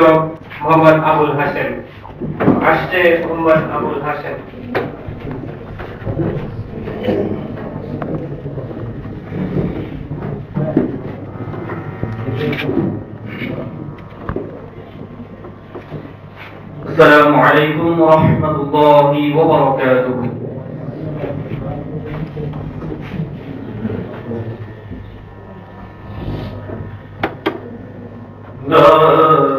محمد ابو الحسن عشت محمد ابو الحسن السلام عليكم ورحمة الله وبركاته لا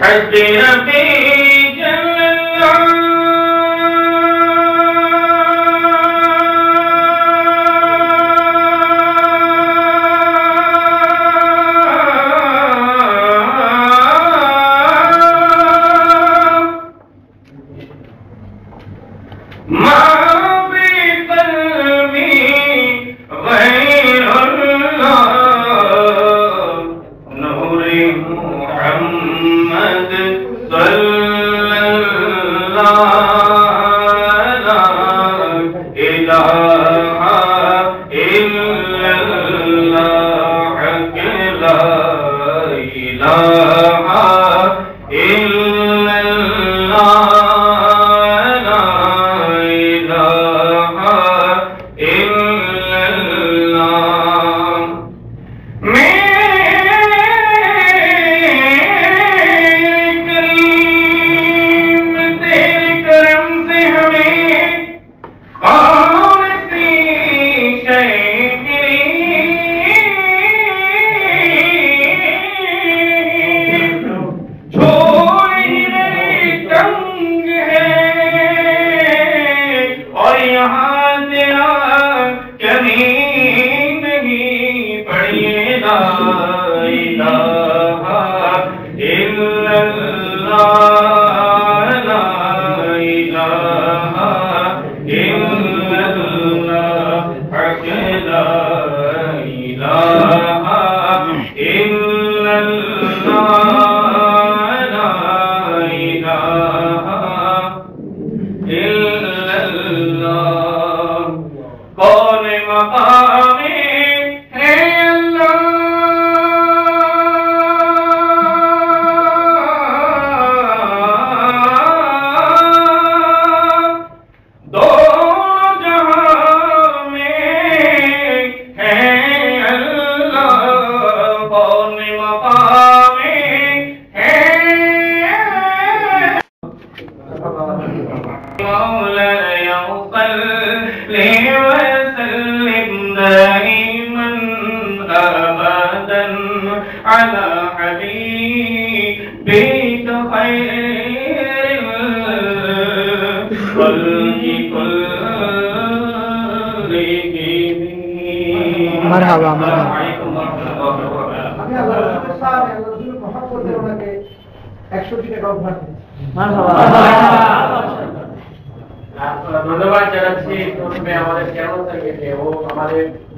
حج کیجرتی محمد صلی اللہ علیہ وسلم حبيبي خير الخلق كلهم مرحبا مرحبا ধন্যবাদ জানাচ্ছি আমাদের কেমন থাকে ও আমাদের